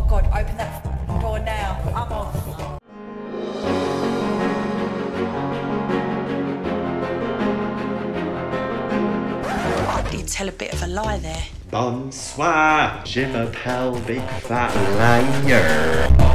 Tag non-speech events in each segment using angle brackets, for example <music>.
my god, open that door now. I'm off. You tell a bit of a lie there. Bonsoir, je m'appelle Big Fat Liar.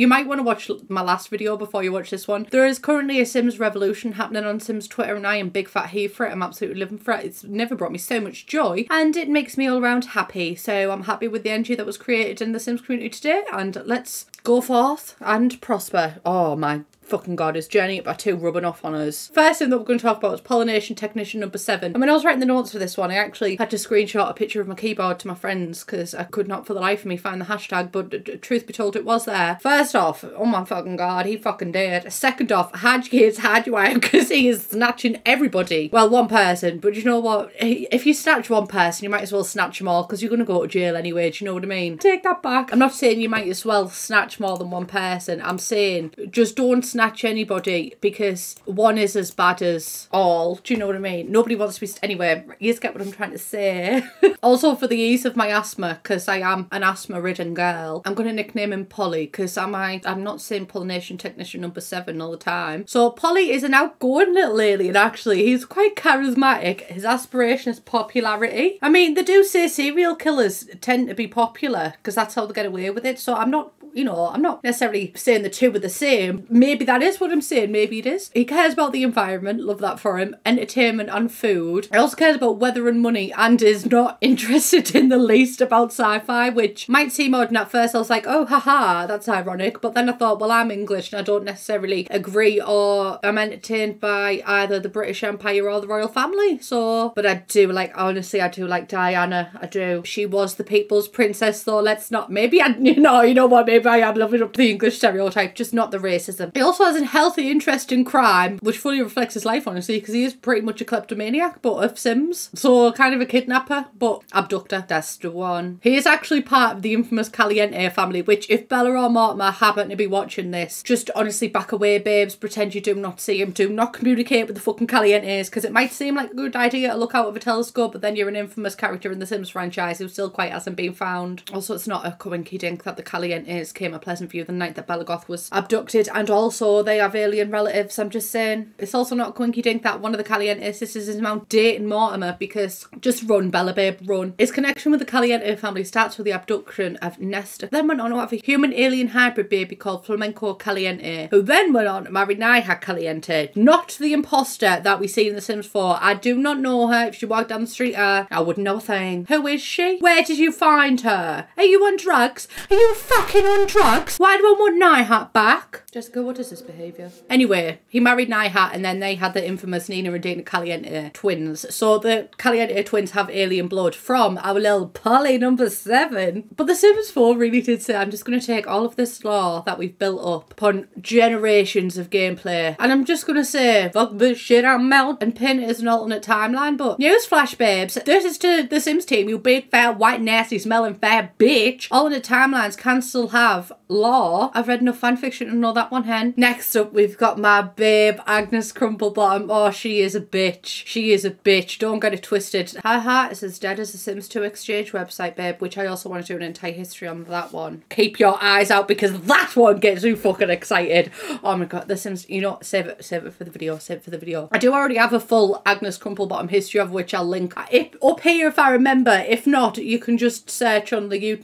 You might want to watch my last video before you watch this one. There is currently a Sims revolution happening on Sims Twitter and I am big fat here for it. I'm absolutely living for it. It's never brought me so much joy and it makes me all around happy. So I'm happy with the energy that was created in the Sims community today and let's go forth and prosper. Oh my fucking god, is Journey by 2 rubbing off on us. First thing that we're going to talk about is Pollination Technician number 7. And when I was writing the notes for this one, I actually had to screenshot a picture of my keyboard to my friends because I could not for the life of me find the hashtag, but truth be told, it was there. First off, oh my fucking god, he fucking did. Second off, had you kids, had you <laughs> out because he is snatching everybody. Well, one person, but you know what? If you snatch one person, you might as well snatch them all because you're going to go to jail anyway, do you know what I mean? Take that back. I'm not saying you might as well snatch more than one person. I'm saying just don't snatch anybody because one is as bad as all. Do you know what I mean? Nobody wants to be. Anyway, you get what I'm trying to say. <laughs> also, for the ease of my asthma, because I am an asthma ridden girl, I'm going to nickname him Polly because I might, I'm not saying pollination technician number seven all the time. So, Polly is an outgoing little alien, actually. He's quite charismatic. His aspiration is popularity. I mean, they do say serial killers tend to be popular because that's how they get away with it. So, I'm not you know, I'm not necessarily saying the two are the same. Maybe that is what I'm saying. Maybe it is. He cares about the environment. Love that for him. Entertainment and food. He also cares about weather and money and is not <laughs> interested in the least about sci-fi, which might seem odd. And at first I was like, oh, haha, that's ironic. But then I thought, well, I'm English and I don't necessarily agree or I'm entertained by either the British Empire or the royal family. So, but I do like, honestly, I do like Diana. I do. She was the people's princess, though. Let's not, maybe I, <laughs> you know, you know what, maybe I am living up to the English stereotype, just not the racism. He also has a healthy interest in crime, which fully reflects his life, honestly, because he is pretty much a kleptomaniac, but of Sims. So kind of a kidnapper, but abductor. That's the one. He is actually part of the infamous Caliente family, which if Bella or Mortimer happen to be watching this, just honestly back away, babes. Pretend you do not see him. Do not communicate with the fucking Calientes, because it might seem like a good idea to look out of a telescope, but then you're an infamous character in the Sims franchise who still quite hasn't been found. Also, it's not a coinky dink that the Calientes came a Pleasant View the night that Bella Goth was abducted, and also they have alien relatives. I'm just saying. It's also not quinky dink that one of the Caliente sisters is now dating Mortimer because just run, Bella Babe, run. His connection with the Caliente family starts with the abduction of Nesta, then went on to have a human alien hybrid baby called Flamenco Caliente, who then went on to marry Nighat Caliente, not the imposter that we see in The Sims 4. I do not know her. If she walked down the street, uh, I wouldn't know a thing. Who is she? Where did you find her? Are you on drugs? Are you fucking on drugs? Why do I want Nighat back? Jessica, what is this behaviour? Anyway, he married Nighat and then they had the infamous Nina and Dina Caliente twins. So the Caliente twins have alien blood from our little Polly number seven. But The Sims 4 really did say, I'm just going to take all of this lore that we've built up upon generations of gameplay and I'm just going to say, fuck this shit, I'm melt and pin it as an alternate timeline. But newsflash, babes, this is to The Sims team, you big, fat, white, nasty, smelling fat bitch. Alternate timelines can still have lore. I've read enough fanfiction to know that one hen. Next up, we've got my babe, Agnes Crumplebottom. Oh, she is a bitch. She is a bitch. Don't get it twisted. Her heart is as dead as the Sims 2 exchange website, babe, which I also want to do an entire history on that one. Keep your eyes out because that one gets you fucking excited. Oh my god, the Sims, you know, save it, save it for the video, save it for the video. I do already have a full Agnes Crumplebottom history of which I'll link if, up here if I remember. If not, you can just search on the YouTube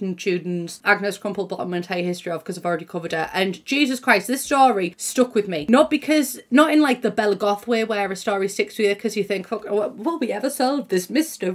Agnes Crumplebottom entire history of because I've already covered it. And Jesus Christ, this story stuck with me. Not because, not in like the Bella Goth way where a story sticks with you because you think, Fuck, will we ever solve this mystery?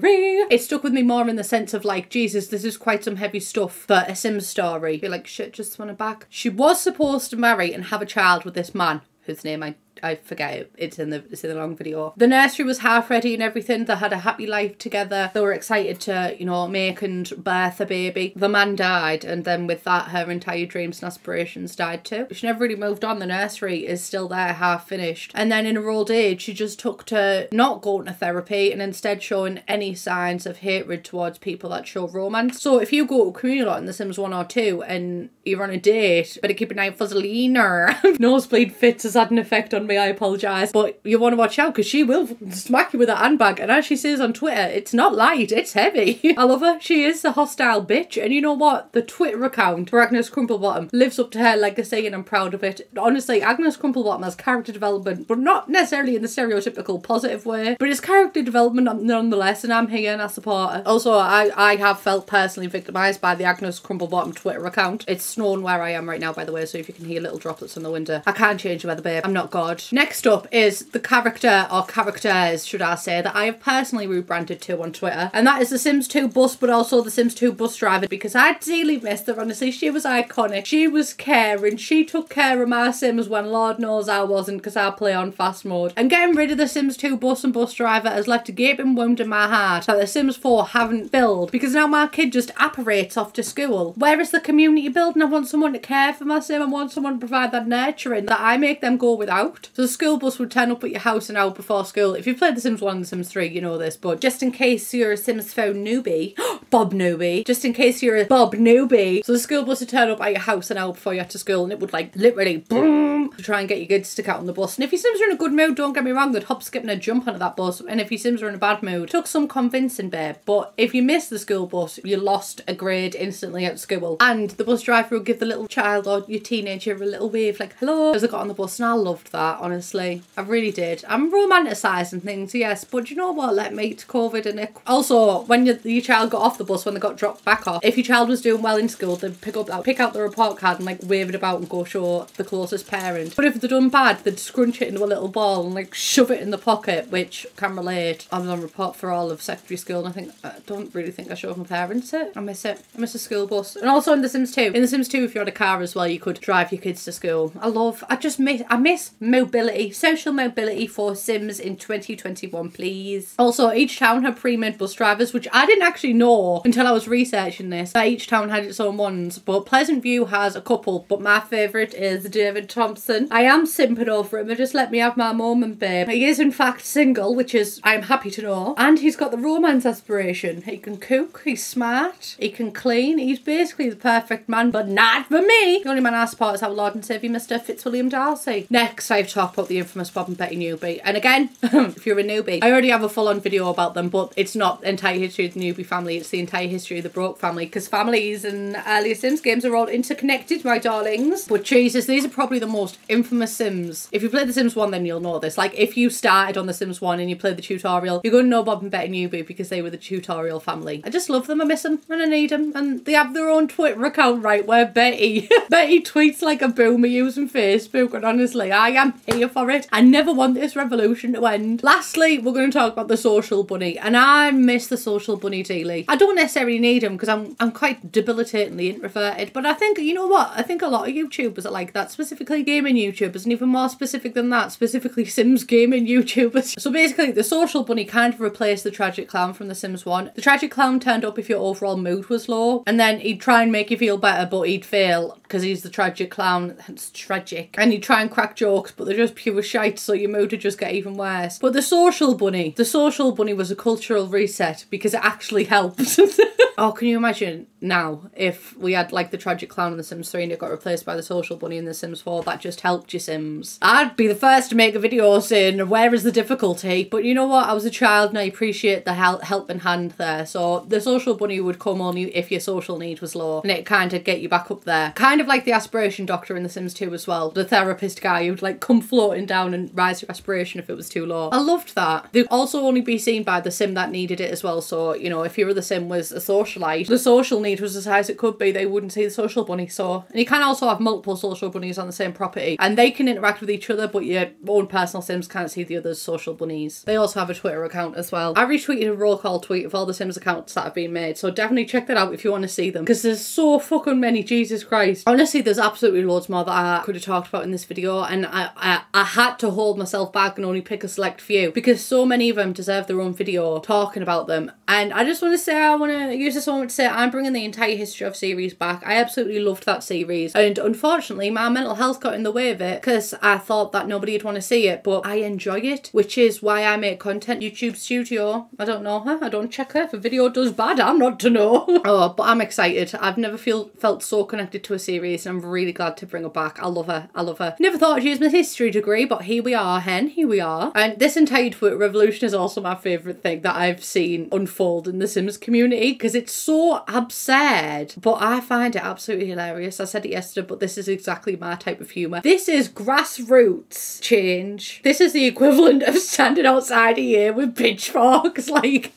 It stuck with me more in the sense of like, Jesus, this is quite some heavy stuff for a Sims story. You're like, shit, just want her back. She was supposed to marry and have a child with this man whose name I I forget. It's in the it's in the long video. The nursery was half ready and everything. They had a happy life together. They were excited to, you know, make and birth a baby. The man died, and then with that, her entire dreams and aspirations died too. She never really moved on. The nursery is still there, half finished. And then in her old age, she just took to not going to therapy and instead showing any signs of hatred towards people that show romance. So if you go to community lot in The Sims 1 or 2 and you're on a date, better keep an eye for Zelina. Nosebleed fits has had an effect on me, I apologise. But you want to watch out because she will smack you with a handbag. And as she says on Twitter, it's not light, it's heavy. <laughs> I love her. She is a hostile bitch. And you know what? The Twitter account for Agnes Crumplebottom lives up to her legacy and I'm proud of it. Honestly, Agnes Crumplebottom has character development, but not necessarily in the stereotypical positive way, but it's character development nonetheless. And I'm here and I support her. Also, I, I have felt personally victimised by the Agnes Crumplebottom Twitter account. It's snowing where I am right now, by the way, so if you can hear little droplets in the window, I can't change the weather, babe. I'm not God. Next up is the character, or characters, should I say, that I have personally rebranded to on Twitter, and that is the Sims 2 bus, but also the Sims 2 bus driver, because I dearly missed her, honestly. She was iconic. She was caring. She took care of my Sims when Lord knows I wasn't, because I play on fast mode. And getting rid of the Sims 2 bus and bus driver has left a gaping wound in my heart that the Sims 4 haven't filled, because now my kid just apparates off to school. Where is the community building? I want someone to care for my sim. I want someone to provide that nurturing that I make them go without. So the school bus would turn up at your house an hour before school. If you've played The Sims 1 and The Sims 3, you know this, but just in case you're a Sims phone newbie, <gasps> Bob newbie, just in case you're a Bob newbie, so the school bus would turn up at your house an hour before you had to school and it would like literally boom to try and get your kids to stick out on the bus. And if your Sims are in a good mood, don't get me wrong, they'd hop, skip, and jump onto that bus. And if your Sims are in a bad mood, took some convincing, babe. But if you miss the school bus, you lost a grade instantly at school. And the bus driver would give the little child or your teenager a little wave, like hello, as they got on the bus. And I loved that, honestly. I really did. I'm romanticising things, yes, but you know what? Let me to COVID and it. Also, when your, your child got off the bus, when they got dropped back off, if your child was doing well in school, they'd pick up that, pick out the report card and like wave it about and go show the closest parent. But if they'd done bad, they'd scrunch it into a little ball and like shove it in the pocket, which can relate. I was on report for all of secondary school and I think I don't really think I showed my parents it. I miss it. I miss a school bus. And also in The Sims 2. In The Sims 2, if you had a car as well, you could drive your kids to school. I love, I just miss, I miss mobility, social mobility for Sims in 2021, please. Also, each town had pre-made bus drivers, which I didn't actually know until I was researching this, that each town had its own ones. But Pleasant View has a couple, but my favourite is David Thompson. I am simping over him, but just let me have my moment, babe. He is in fact single, which is, I'm happy to know. And he's got the romance aspiration. He can cook, he's smart, he can clean, he's basically the perfect man, but not for me. The only man I support is our Lord and Saviour, Mr. Fitzwilliam Darcy. Next, I've talked up the infamous Bob and Betty newbie. And again, <laughs> if you're a newbie, I already have a full-on video about them, but it's not the entire history of the newbie family, it's the entire history of the Broke family, because families in earlier Sims games are all interconnected, my darlings. But Jesus, these are probably the most infamous Sims. If you played The Sims 1, then you'll know this. Like, if you started on The Sims 1 and you played the tutorial, you're going to know Bob and Betty newbie because they were the tutorial family. I just love them, I miss them, and I need them. And they have their own Twitter account, right, where Betty, <laughs> Betty tweets like a boomer using Facebook, and honestly, I am here for it. I never want this revolution to end. Lastly, we're going to talk about the social bunny, and I miss the social bunny daily. I don't necessarily need him because I'm, I'm quite debilitatingly introverted, but I think, you know what, I think a lot of YouTubers are like that, specifically gaming YouTubers, and even more specific than that, specifically <laughs> Sims gaming YouTubers. So basically, the social bunny kind of replaced the tragic clown from The Sims 1. The tragic clown turned up if your overall mood was low, and then he'd try and make you feel better, but he'd fail because he's the tragic clown. It's tragic. And he'd try and crack jokes, but they're just pure shite, so your mood would just get even worse. But the social bunny, the social bunny was a cultural reset because it actually helped. <laughs> oh, can you imagine now if we had like the tragic clown in The Sims 3 and it got replaced by the social bunny in The Sims 4? That just helped your Sims. I'd be the first to make a video saying, where is the difficulty? But you know what? I was a child and I appreciate the help helping hand there. So the social bunny would come only if your social need was low and it kind of get you back up there. Kind of like the aspiration doctor in The Sims 2 as well. The therapist guy who'd like come floating down and rise your aspiration if it was too low. I loved that. They'd also only be seen by the sim that needed it as well. So, you know, if your other sim was a socialite, the social need was as high as it could be, they wouldn't see the social bunny. So, and you can also have multiple social bunnies on the same property and they can interact with each other, but your own personal sims can't see the other's social bunnies. They also have a Twitter account as well. I retweeted a roll call tweet of all the Sims accounts that have been made, so definitely check that out if you want to see them because there's so fucking many, Jesus Christ. Honestly, there's absolutely loads more that I could have talked about in this video, and I, I, I had to hold myself back and only pick a select few because so many of them deserve their own video talking about them. And I just want to say, I want to use this moment to say I'm bringing the entire history of series back. I absolutely loved that series, and unfortunately, my mental health got in the way of it because I thought that nobody would want to see it, but I enjoy it, which is why I make content. YouTube Studio, I don't know her, I don't check her. If a video does bad, I'm not to know. <laughs> oh, but I'm excited. I've never feel felt so connected to a series, and I'm really glad to bring her back. I love her. I love her. Never thought I'd use my history degree, but here we are, hen. Here we are. And this entire Twitter revolution is also my favourite thing that I've seen unfold in the Sims community because it's so absurd, but I find it absolutely hilarious. I said it yesterday, but this is exactly my type of humour. This is grassroots change. This is the equivalent of standing outside here with pitchforks, <laughs> like,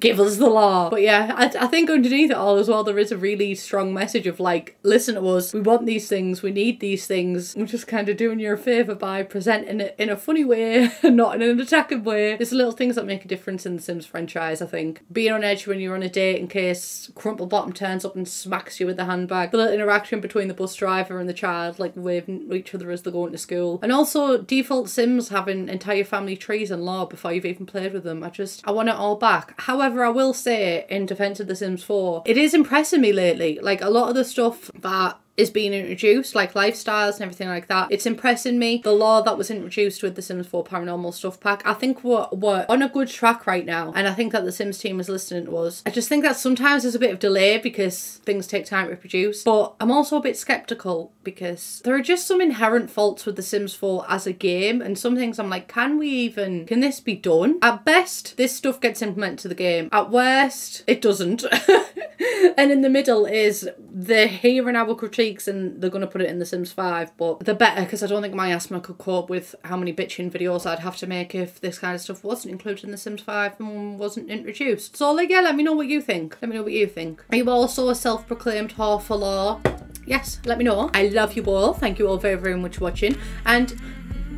give us the lore. But yeah, I, I think underneath it all as well, there is a really strong message of like, listen to us, we want these things, we need these things. We're just kind of doing you a favour by presenting it in a funny way, <laughs> not in an attacking way. There's little things that make a difference in the Sims franchise, I think. Being on edge when you're on a date in case Crumplebottom turns up and smacks you with the handbag. The little interaction between the bus driver and the child, like waving at each other as they're going to school. And also default Sims having entire family trees and lore before you've even played with them. I just, I want it all back. However, I will say in defense of The Sims 4, it is impressing me lately. Like a lot of the stuff that is being introduced, like lifestyles and everything like that. It's impressing me. The lore that was introduced with the Sims 4 Paranormal Stuff Pack, I think we're, we're on a good track right now. And I think that the Sims team is listening to us. I just think that sometimes there's a bit of delay because things take time to produce. But I'm also a bit skeptical because there are just some inherent faults with the Sims 4 as a game. And some things I'm like, can we even, can this be done? At best, this stuff gets implemented to the game. At worst, it doesn't. <laughs> and in the middle is the here and our critiques and they're going to put it in The Sims 5, but they're better because I don't think my asthma could cope with how many bitching videos I'd have to make if this kind of stuff wasn't included in The Sims 5 and wasn't introduced. So, like, yeah, let me know what you think. Let me know what you think. Are you also a self proclaimed whore for lore? Yes, let me know. I love you all. Thank you all very, very much for watching. And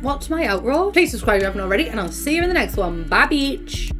what's my outro? Please subscribe if you haven't already, and I'll see you in the next one. Bye, beach.